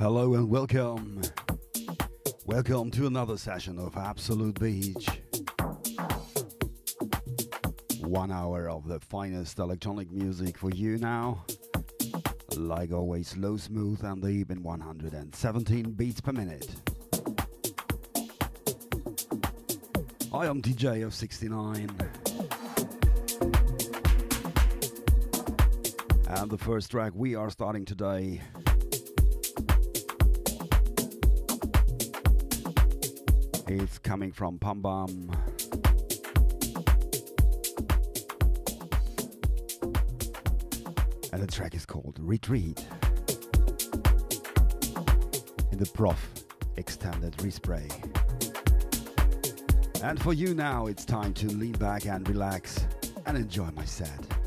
Hello and welcome. Welcome to another session of AbSoulute Beach. One hour of the finest electronic music for you now. Like always, slow, smooth, and even 117 beats per minute. I am DJ of 69. And the first track we are starting today is coming from Pam Bam. And the track is called Retreat. In the Prof extended respray. And for you now, it's time to lean back and relax and enjoy my set.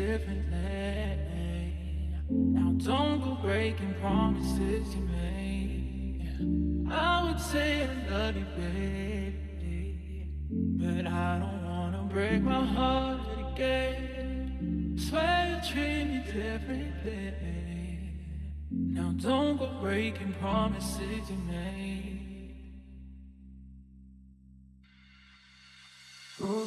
Differently. Now don't go breaking promises you made. I would say I love you, baby, but I don't wanna break my heart again. Swear you treat me differently. Now don't go breaking promises you made. Oh,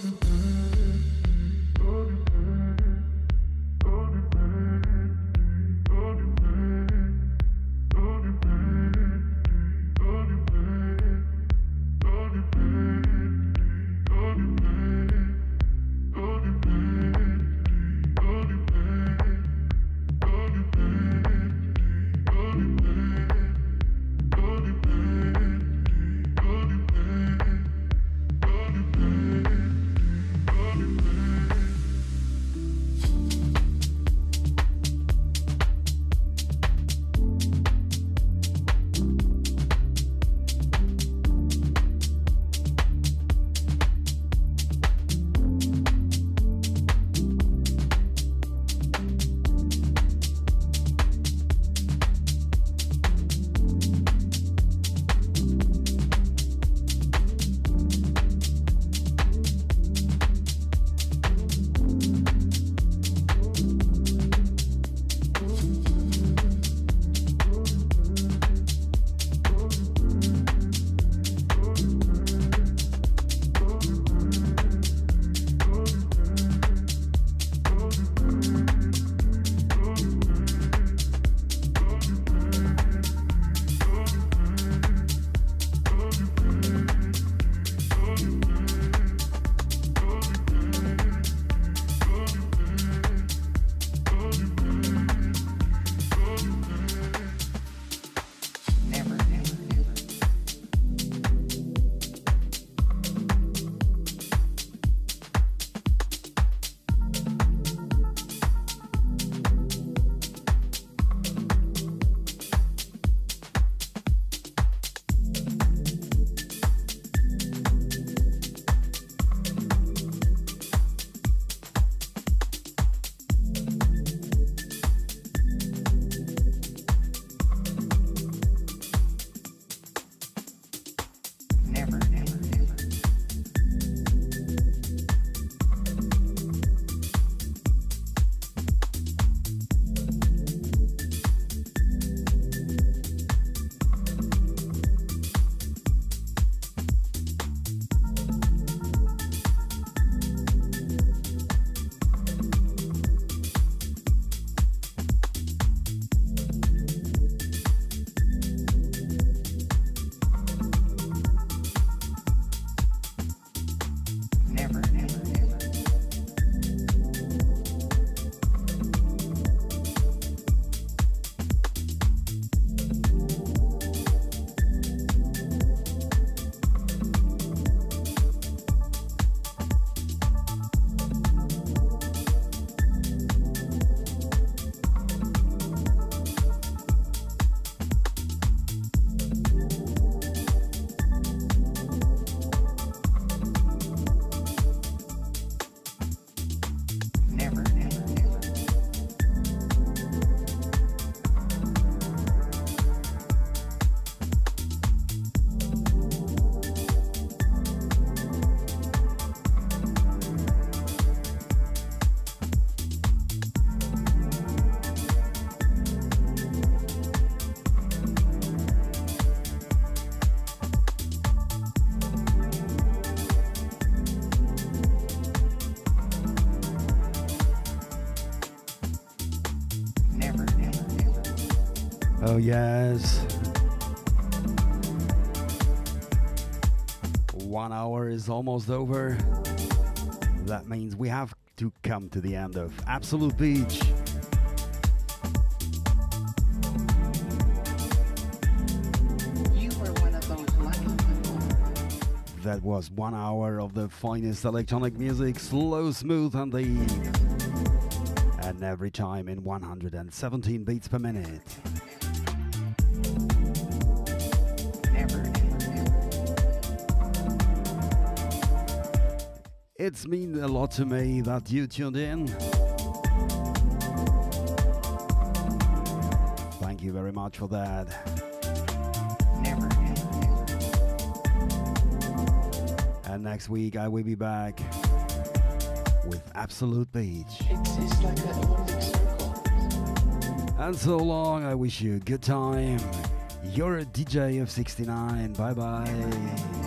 yes. One hour is almost over. That means we have to come to the end of AbSoulute Beach. That was one hour of the finest electronic music, slow, smooth, and deep. And every time in 117 beats per minute. It's mean a lot to me that you tuned in. Thank you very much for that. Never. And next week I will be back with AbSoulute Beach. And so long, I wish you a good time. You're a DJ of 69. Bye bye.